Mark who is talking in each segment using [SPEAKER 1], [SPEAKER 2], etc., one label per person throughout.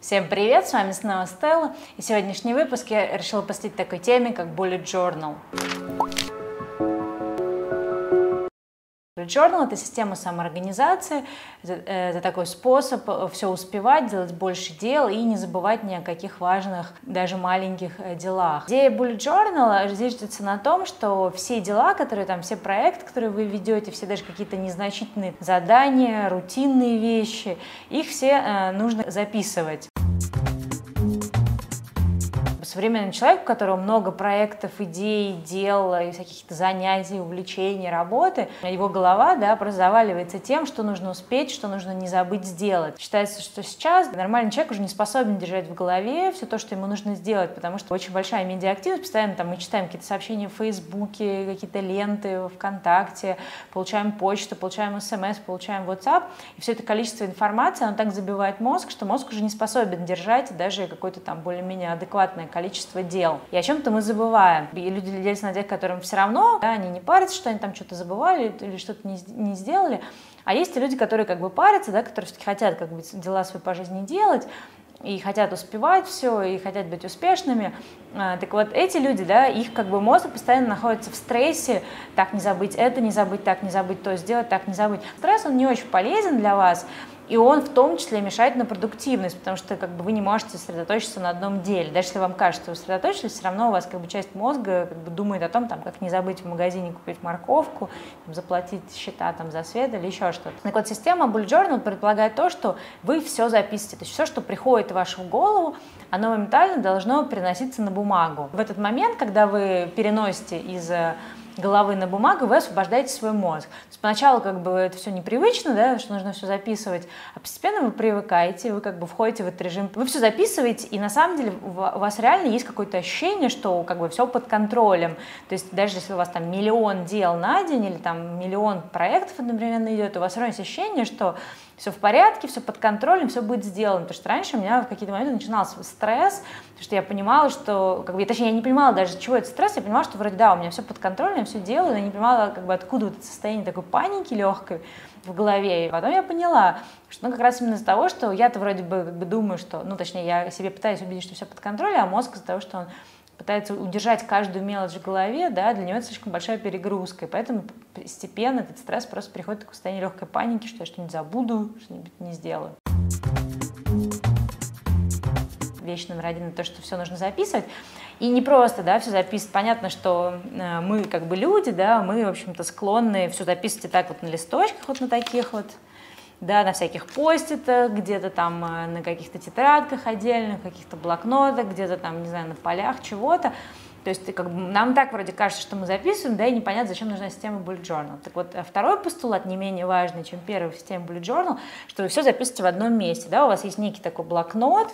[SPEAKER 1] Всем привет, с вами снова Стелла, и сегодняшний выпуск я решила посвятить такой теме, как Bullet Journal. Journal — это система самоорганизации, это, это такой способ все успевать, делать больше дел и не забывать ни о каких важных, даже маленьких э, делах. Идея Bullet Journal зиждется на том, что все дела, которые там, все проекты, которые вы ведете, все даже какие-то незначительные задания, рутинные вещи, их все э, нужно записывать современный человек, у которого много проектов, идей, дел, и всяких занятий, увлечений, работы, его голова да, заваливается тем, что нужно успеть, что нужно не забыть сделать. Считается, что сейчас нормальный человек уже не способен держать в голове все то, что ему нужно сделать, потому что очень большая медиаактивность, постоянно там мы читаем какие-то сообщения в Фейсбуке, какие-то ленты ВКонтакте, получаем почту, получаем смс, получаем WhatsApp, и все это количество информации, оно так забивает мозг, что мозг уже не способен держать даже какое-то там более-менее адекватное количество количество дел. И о чем-то мы забываем. И люди делятся на тех, которым все равно, да, они не парятся, что они там что-то забывали или что-то не, не сделали. А есть и люди, которые как бы парятся, да, которые все-таки хотят как бы дела свои по жизни делать, и хотят успевать все, и хотят быть успешными. А, так вот, эти люди, да, их как бы мозг постоянно находится в стрессе, так не забыть это, не забыть, так не забыть то сделать, так не забыть. Стресс, он не очень полезен для вас, и он в том числе мешает на продуктивность, потому что как бы вы не можете сосредоточиться на одном деле. Даже если вам кажется, вы сосредоточились, все равно у вас как бы часть мозга как бы думает о том, там, как не забыть в магазине купить морковку, там, заплатить счета там, за свет или еще что-то. Так вот, система Bullet Journal предполагает то, что вы все записываете, то есть все, что приходит в вашу голову, оно моментально должно переноситься на бумагу. В этот момент, когда вы переносите из головы на бумагу, вы освобождаете свой мозг. То есть поначалу как бы это все непривычно, да, что нужно все записывать, а постепенно вы привыкаете, вы как бы входите в этот режим, вы все записываете, и на самом деле у вас реально есть какое-то ощущение, что как бы все под контролем. То есть даже если у вас там миллион дел на день или там миллион проектов одновременно идет, у вас все равно есть ощущение, что все в порядке, все под контролем, все будет сделано. Потому что раньше у меня в какие-то моменты начинался стресс, потому что я понимала, что, как бы, точнее, я не понимала даже, чего это стресс, я понимала, что вроде да, у меня все под контролем, я все делаю, но я не понимала, как бы, откуда вот это состояние такой паники легкой в голове. И потом я поняла, что ну, как раз именно из-за того, что я-то вроде бы, как бы думаю, что, ну, точнее, я себе пытаюсь убедить, что все под контролем, а мозг из-за того, что он пытается удержать каждую мелочь в голове, да, для него это слишком большая перегрузка. И поэтому постепенно этот стресс просто приходит к состоянию легкой паники, что я что-нибудь забуду, что-нибудь не сделаю. Вещь номер один — это то, что все нужно записывать. И не просто, да, все записывать. Понятно, что э, мы как бы люди, да, мы, в общем-то, склонны все записывать и так вот на листочках, вот на таких вот, да, на всяких поститах, где-то там э, на каких-то тетрадках отдельных, каких-то блокнотах, где-то там, не знаю, на полях чего-то. То есть как бы, нам так вроде кажется, что мы записываем, да, и непонятно, зачем нужна система Bullet Journal. Так вот, э, второй постулат не менее важный, чем первый в системе Bullet Journal, что вы все записываете в одном месте, да, у вас есть некий такой блокнот,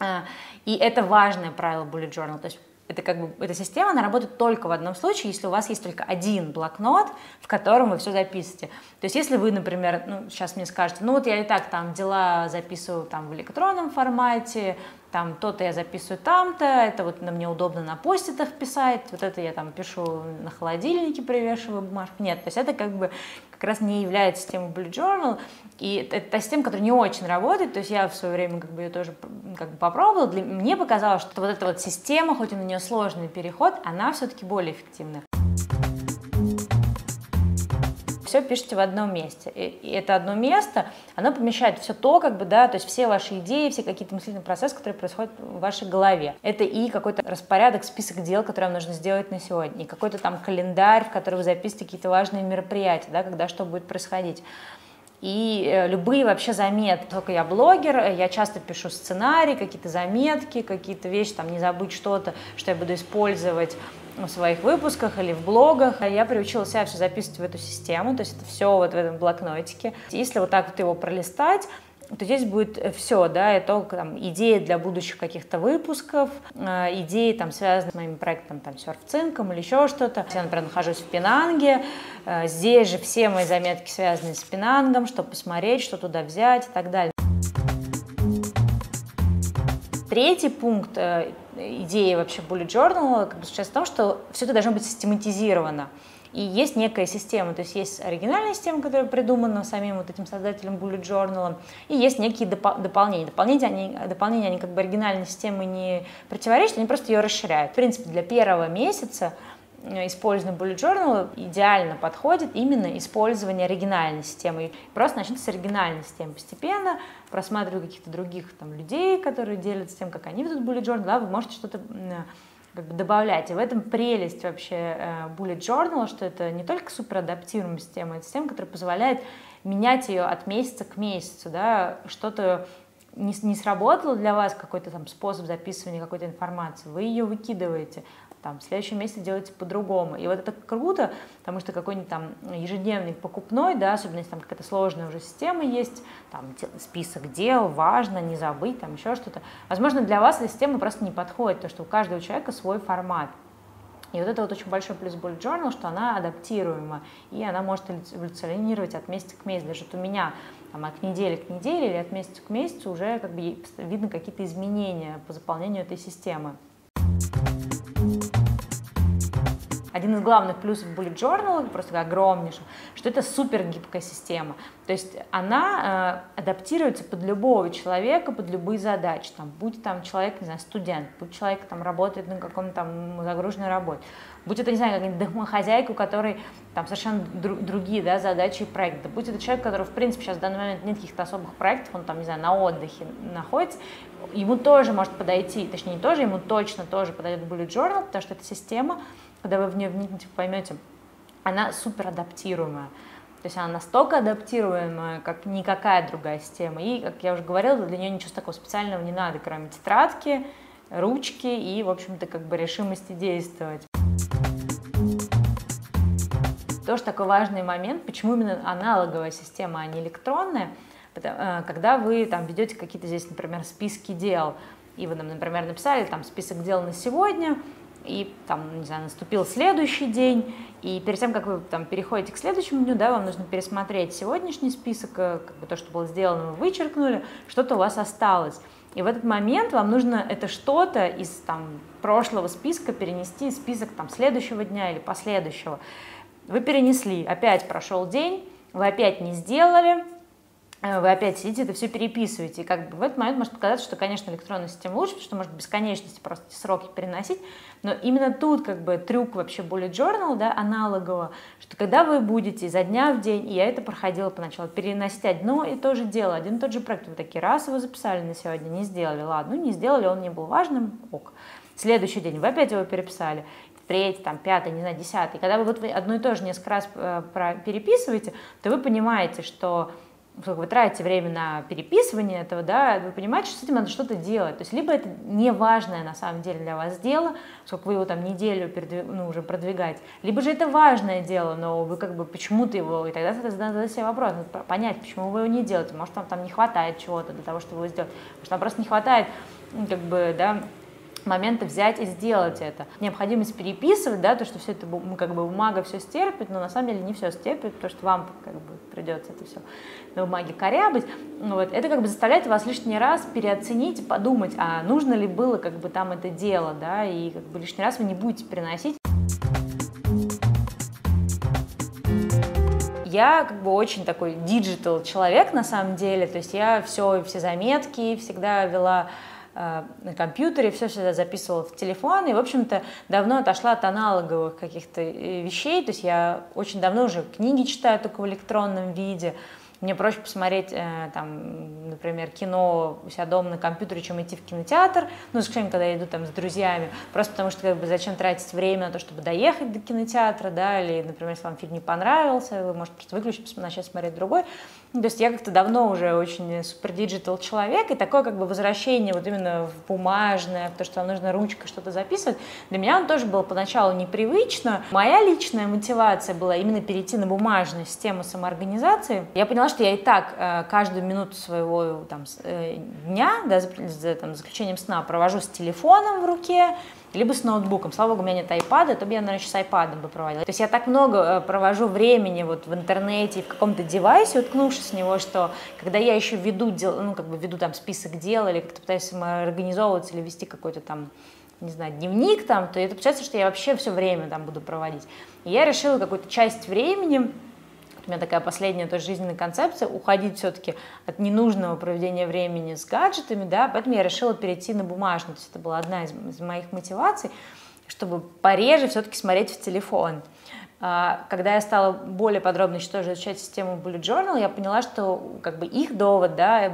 [SPEAKER 1] э, и это важное правило Bullet Journal, то есть это как бы, эта система, она работает только в одном случае, если у вас есть только один блокнот, в котором вы все записываете. То есть если вы, например, ну, сейчас мне скажете, ну вот я и так там дела записываю там в электронном формате, там то-то я записываю там-то, это вот на мне удобно на поститах писать, вот это я там пишу на холодильнике, привешиваю бумажку. Нет, то есть это как бы как раз не является системой Blue Journal, и это та система, которая не очень работает, то есть я в свое время как бы ее тоже как бы попробовала, Для, мне показалось, что вот эта вот система, хоть и на нее сложный переход, она все-таки более эффективная все пишете в одном месте. И это одно место, оно помещает все то, как бы, да, то есть все ваши идеи, все какие-то мыслительные процессы, которые происходят в вашей голове. Это и какой-то распорядок, список дел, которые вам нужно сделать на сегодня, и какой-то там календарь, в который вы записываете какие-то важные мероприятия, да, когда что будет происходить и э, любые вообще заметки. Только я блогер, э, я часто пишу сценарий, какие-то заметки, какие-то вещи, там не забыть что-то, что я буду использовать в своих выпусках или в блогах. Я приучила себя все записывать в эту систему, то есть это все вот в этом блокнотике. Если вот так вот его пролистать, то здесь будет э, все, да, это там, идеи для будущих каких-то выпусков, э, идеи, там, связанные с моим проектом, там, серфцинком или еще что-то. Я, например, нахожусь в Пенанге, э, здесь же все мои заметки связаны с Пенангом, что посмотреть, что туда взять и так далее. Третий пункт идеи вообще Bullet Journal как бы, сейчас в том, что все это должно быть систематизировано. И есть некая система, то есть есть оригинальная система, которая придумана самим вот этим создателем Bullet Journal, и есть некие доп- дополнения. Дополнения они, дополнения, они как бы оригинальной системы не противоречат, они просто ее расширяют. В принципе, для первого месяца использование Bullet Journal идеально подходит именно использование оригинальной системы. Просто начнется с оригинальной системы. Постепенно, просматривая каких-то других там, людей, которые делятся тем, как они ведут Bullet Journal, да, вы можете что-то как бы добавлять. И в этом прелесть вообще э, Bullet Journal, что это не только суперадаптируемая система, это система, которая позволяет менять ее от месяца к месяцу, да, что-то не, не сработало для вас какой-то там способ записывания какой-то информации, вы ее выкидываете, там, в следующем месяце делайте по-другому. И вот это круто, потому что какой-нибудь там ежедневник покупной, да, особенно если там какая-то сложная уже система есть, там список дел, важно, не забыть, там еще что-то. Возможно, для вас эта система просто не подходит, потому что у каждого человека свой формат. И вот это вот очень большой плюс Bullet Journal, что она адаптируема, и она может эволюционировать от месяца к месяцу. Даже вот у меня там, от недели к неделе или от месяца к месяцу уже как бы видно какие-то изменения по заполнению этой системы. Один из главных плюсов Bullet Journal, просто огромнейший, что это супер гибкая система. То есть она э, адаптируется под любого человека, под любые задачи. Там, будь там человек, не знаю, студент, будь человек там работает на каком-то там загруженной работе, будь это, не знаю, какая-нибудь домохозяйка, у которой там совершенно дру- другие да, задачи и проекты, будь это человек, который, в принципе, сейчас в данный момент нет каких-то особых проектов, он там, не знаю, на отдыхе находится, ему тоже может подойти, точнее, не тоже, ему точно тоже подойдет Bullet Journal, потому что эта система когда вы в нее вникнете, поймете, она супер адаптируемая. То есть она настолько адаптируемая, как никакая другая система. И, как я уже говорила, для нее ничего такого специального не надо, кроме тетрадки, ручки и, в общем-то, как бы решимости действовать. Тоже такой важный момент, почему именно аналоговая система, а не электронная, э, когда вы там ведете какие-то здесь, например, списки дел, и вы, например, написали там список дел на сегодня, и там, не знаю, наступил следующий день, и перед тем, как вы там переходите к следующему дню, да, вам нужно пересмотреть сегодняшний список, э, как бы то, что было сделано, вы вычеркнули, что-то у вас осталось. И в этот момент вам нужно это что-то из там, прошлого списка перенести в список там, следующего дня или последующего. Вы перенесли, опять прошел день, вы опять не сделали, вы опять сидите, это все переписываете. И как бы в этот момент может показаться, что, конечно, электронная система лучше, потому что может бесконечности просто эти сроки переносить. Но именно тут как бы трюк вообще Bullet Journal, да, аналогово, что когда вы будете изо дня в день, и я это проходила поначалу, переносить одно и то же дело, один и тот же проект, вы такие, раз его записали на сегодня, не сделали, ладно, ну не сделали, он не был важным, ок. Следующий день вы опять его переписали, третий, там, пятый, не знаю, десятый. Когда вы вот одно и то же несколько раз э, переписываете, то вы понимаете, что вы тратите время на переписывание этого, да, вы понимаете, что с этим надо что-то делать. То есть либо это неважное на самом деле для вас дело, сколько вы его там неделю передвиг, ну, уже продвигаете, либо же это важное дело, но вы как бы почему-то его, и тогда надо задать себе вопрос, надо понять, почему вы его не делаете. Может, вам там не хватает чего-то для того, чтобы его сделать. Может, вам просто не хватает, как бы, да, момента взять и сделать это. Необходимость переписывать, да, то, что все это как бы бумага все стерпит, но на самом деле не все стерпит, потому что вам как бы придется это все на бумаге корябать. Вот. Это как бы заставляет вас лишний раз переоценить, подумать, а нужно ли было как бы там это дело, да, и как бы лишний раз вы не будете переносить. Я как бы очень такой digital человек на самом деле, то есть я все, все заметки всегда вела на компьютере, все всегда записывала в телефон, и, в общем-то, давно отошла от аналоговых каких-то э, вещей, то есть я очень давно уже книги читаю только в электронном виде, мне проще посмотреть, э, там, например, кино у себя дома на компьютере, чем идти в кинотеатр, ну, исключением, когда я иду там с друзьями, просто потому что как бы зачем тратить время на то, чтобы доехать до кинотеатра, да, или, например, если вам фильм не понравился, вы можете просто выключить, начать смотреть другой. То есть я как-то давно уже очень супер digital человек, и такое как бы возвращение вот именно в бумажное, то, что вам нужно ручкой что-то записывать, для меня он тоже был поначалу непривычно. Моя личная мотивация была именно перейти на бумажную систему самоорганизации. Я поняла, что я и так э, каждую минуту своего там, э, дня, да, за там, заключением сна провожу с телефоном в руке, либо с ноутбуком. Слава богу, у меня нет айпада, то бы я, наверное, еще с айпадом бы проводила. То есть я так много э, провожу времени вот в интернете, в каком-то девайсе, уткнувшись в него, что когда я еще веду, дел, ну, как бы веду там список дел или как-то пытаюсь самоорганизовываться или вести какой-то там не знаю, дневник там, то это получается, что я вообще все время там буду проводить. И я решила какую-то часть времени у меня такая последняя тоже жизненная концепция, уходить все-таки от ненужного проведения времени с гаджетами, да, поэтому я решила перейти на бумажную, то есть это была одна из, из моих мотиваций, чтобы пореже все-таки смотреть в телефон. А, когда я стала более подробно еще тоже изучать систему Bullet Journal, я поняла, что как бы их довод, да,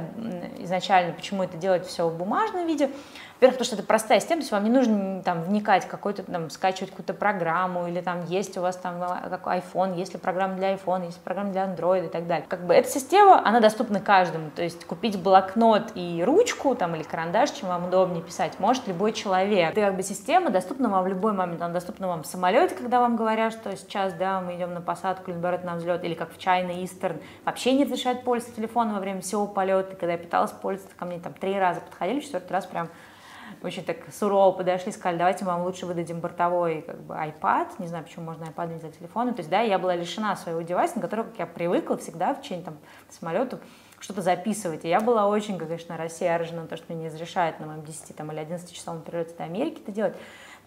[SPEAKER 1] изначально, почему это делать все в бумажном виде, во-первых, потому что это простая система, то есть вам не нужно там вникать какой-то, там, скачивать какую-то программу, или там есть у вас там iPhone, есть ли программа для iPhone, есть ли программа для Android и так далее. Как бы эта система, она доступна каждому, то есть купить блокнот и ручку там или карандаш, чем вам удобнее писать, может любой человек. Это как бы система доступна вам в любой момент, она доступна вам в самолете, когда вам говорят, что сейчас, да, мы идем на посадку или наоборот на взлет, или как в China Eastern, вообще не разрешают пользоваться телефоном во время всего полета, когда я пыталась пользоваться, ко мне там три раза подходили, четвертый раз прям очень так сурово подошли, сказали, давайте мы вам лучше выдадим бортовой как бы iPad, не знаю, почему можно iPad не за телефоном, то есть, да, я была лишена своего девайса, на который, как я привыкла всегда в течение там самолету что-то записывать, и я была очень, конечно, рассержена, то, что мне не разрешают на моем 10 там, или 11 часовом перелете до Америки это делать,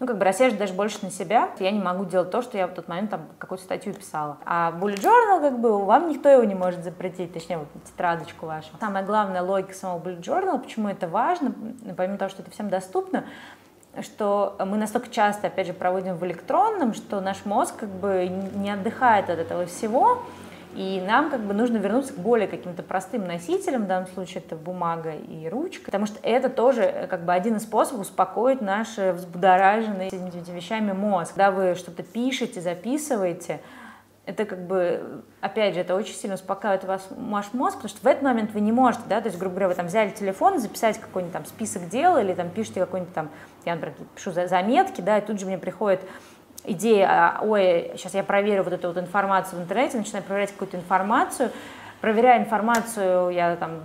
[SPEAKER 1] ну, как бы рассерживать даже больше на себя, я не могу делать то, что я в тот момент там какую-то статью писала. А bullet journal, как бы, вам никто его не может запретить, точнее, вот тетрадочку вашу. Самая главная логика самого bullet journal, почему это важно, помимо того, что это всем доступно, что мы настолько часто, опять же, проводим в электронном, что наш мозг как бы не отдыхает от этого всего, и нам как бы нужно вернуться к более каким-то простым носителям, в данном случае это бумага и ручка, потому что это тоже э, как бы один из способов успокоить наш взбудораженный этими вещами мозг. Когда вы что-то пишете, записываете, это как бы, опять же, это очень сильно успокаивает вас, ваш мозг, потому что в этот момент вы не можете, да, то есть, грубо говоря, вы там взяли телефон, записать какой-нибудь там список дел или там пишете какой-нибудь там, я, например, пишу заметки, да, и тут же мне приходит идея, а, ой, сейчас я проверю вот эту вот информацию в интернете, начинаю проверять какую-то информацию, проверяя информацию, я там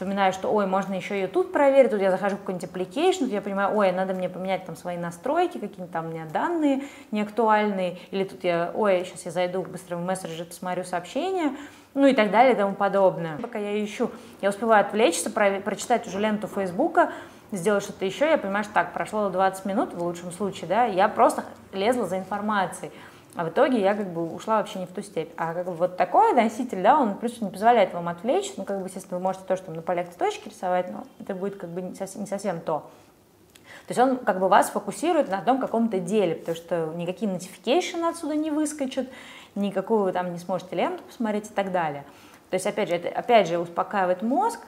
[SPEAKER 1] вспоминаю, что, ой, можно еще и тут проверить, тут я захожу в какой-нибудь application, тут я понимаю, ой, надо мне поменять там свои настройки, какие-то там у меня данные неактуальные, или тут я, ой, сейчас я зайду быстро в мессенджер, посмотрю сообщения, ну и так далее и тому подобное. Пока я ищу, я успеваю отвлечься, про прочитать уже ленту Фейсбука, сделать что-то еще, я понимаю, что так, прошло 20 минут в лучшем случае, да, я просто лезла за информацией. А в итоге я как бы ушла вообще не в ту степь. А как бы вот такой носитель, да, он плюс не позволяет вам отвлечься. Ну, как бы, естественно, вы можете тоже там на полях точки рисовать, но это будет как бы не совсем, не совсем то. То есть он как бы вас фокусирует на том каком-то деле, потому что никакие notification отсюда не выскочат, никакую вы там не сможете ленту посмотреть и так далее. То есть, опять же, это опять же успокаивает мозг,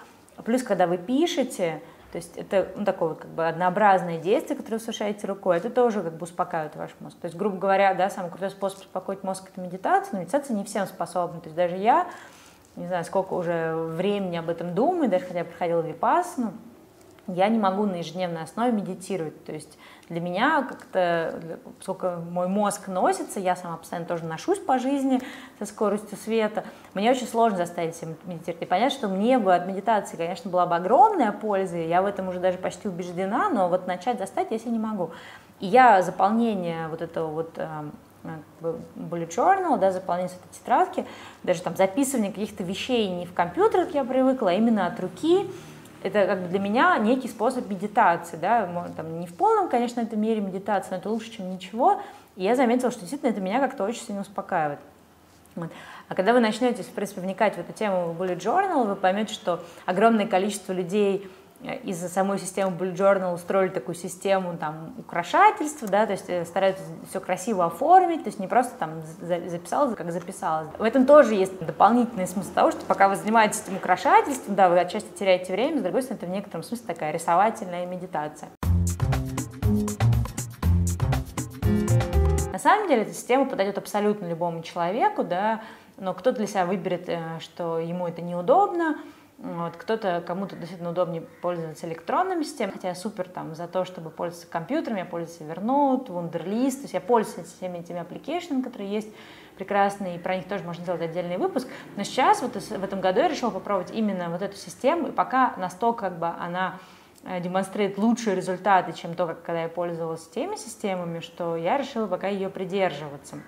[SPEAKER 1] плюс, когда вы пишете, то есть это ну, такое вот как бы однообразное действие, которое вы совершаете рукой, это тоже как бы успокаивает ваш мозг. То есть, грубо говоря, да, самый крутой способ успокоить мозг – это медитация, но медитация не всем способна. То есть даже я, не знаю, сколько уже времени об этом думаю, даже хотя я проходила випассану, я не могу на ежедневной основе медитировать. То есть для меня как-то, поскольку мой мозг носится, я сама постоянно тоже ношусь по жизни со скоростью света, мне очень сложно заставить себя медитировать. И понятно, что мне бы от медитации, конечно, была бы огромная польза, я в этом уже даже почти убеждена, но вот начать заставить я себе не могу. И я заполнение вот этого вот bullet journal, да, заполнение этой тетрадки, даже там записывание каких-то вещей не в компьютер, как я привыкла, а именно от руки, это как бы для меня некий способ медитации, да, там, не в полном, конечно, это мере медитации, но это лучше, чем ничего. И я заметила, что действительно это меня как-то очень сильно успокаивает. Вот. А когда вы начнете, в принципе, вникать в эту тему в Bullet Journal, вы поймете, что огромное количество людей из-за самой системы Bullet Journal устроили такую систему там украшательства, да, то есть э, стараются все красиво оформить, то есть не просто там записалось, как записалось. В этом тоже есть дополнительный смысл того, что пока вы занимаетесь этим украшательством, да, вы отчасти теряете время, с другой стороны, это в некотором смысле такая рисовательная медитация. На самом деле эта система подойдет абсолютно любому человеку, да, но кто для себя выберет, э, что ему это неудобно, вот, кто-то, кому-то действительно удобнее пользоваться электронными системами, хотя я супер там за то, чтобы пользоваться компьютером, я пользуюсь Evernote, Wunderlist, то есть я пользуюсь всеми этими аппликейшенами, которые есть прекрасные, и про них тоже можно сделать отдельный выпуск. Но сейчас, вот в этом году я решила попробовать именно вот эту систему, и пока настолько как бы она э, демонстрирует лучшие результаты, чем то, как когда я пользовалась теми системами, что я решила пока ее придерживаться.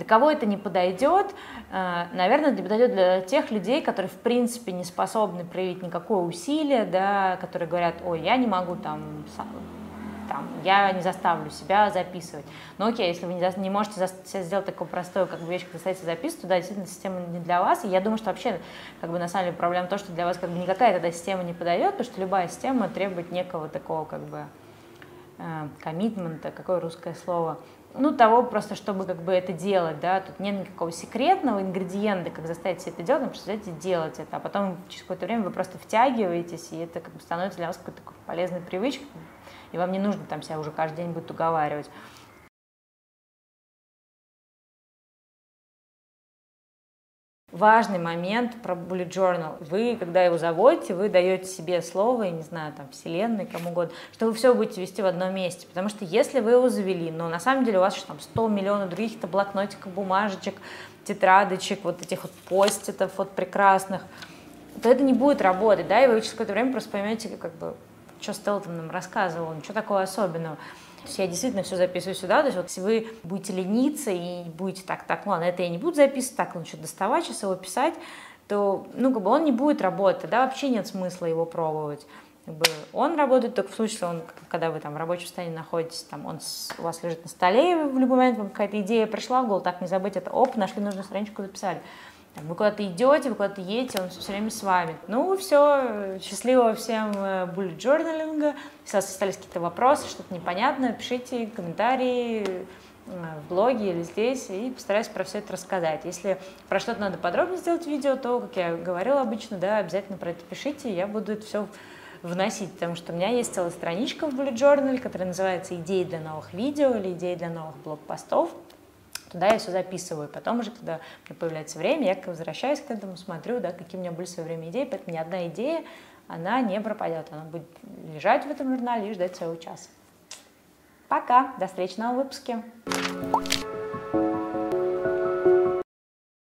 [SPEAKER 1] Для кого это не подойдет? Э, наверное, это подойдет для тех людей, которые в принципе не способны проявить никакое усилие, да, которые говорят, ой, я не могу там там, я не заставлю себя записывать. Ну окей, если вы не, не можете сделать такую простую как бы, вещь, как заставить записывать, то да, действительно система не для вас. И я думаю, что вообще, как бы на самом деле, проблема в том, что для вас как бы никакая тогда система не подойдет, потому что любая система требует некого такого как бы коммитмента, э, какое русское слово, ну, того просто, чтобы как бы это делать, да, тут нет никакого секретного ингредиента, как заставить себя это делать, но просто взять делать это, а потом через какое-то время вы просто втягиваетесь, и это как бы становится для вас какой-то полезной привычкой, и вам не нужно там себя уже каждый день будет уговаривать. Важный момент про bullet journal. Вы, когда его заводите, вы даете себе слово, я не знаю, там, вселенной, кому угодно, что вы все будете вести в одном месте. Потому что если вы его завели, но на самом деле у вас еще там 100 миллионов других то блокнотиков, бумажечек, тетрадочек, вот этих вот поститов вот прекрасных, то это не будет работать, да, и вы через какое-то время просто поймете, как бы, что Стелтон нам рассказывал, ничего такого особенного. То есть я действительно все записываю сюда. То есть вот если вы будете лениться и будете так, так, ладно, это я не буду записывать, так, ну что доставать, сейчас его писать, то, ну, как бы он не будет работать, да, вообще нет смысла его пробовать. Как бы он работает только в случае, он, когда вы там в рабочем состоянии находитесь, там он с, у вас лежит на столе, и в любой момент вам какая-то идея пришла в голову, так не забыть это, оп, нашли нужную страничку, записали. Там, вы куда-то идете, вы куда-то едете, он все время с вами. Ну, все, счастливого всем bullet э, journaling. Если у вас остались какие-то вопросы, что-то непонятное, пишите комментарии э, в блоге или здесь, и постараюсь про все это рассказать. Если про что-то надо подробно сделать видео, то, как я говорила обычно, да, обязательно про это пишите, я буду это все вносить, потому что у меня есть целая страничка в Bullet Journal, которая называется «Идеи для новых видео» или «Идеи для новых блог-постов». Туда я все записываю. Потом уже, когда мне появляется время, я возвращаюсь к этому, смотрю, да, какие у меня были в свое время идеи. Поэтому ни одна идея, она не пропадет. Она будет лежать в этом журнале и ждать своего часа. Пока, до встречи в новом выпуске.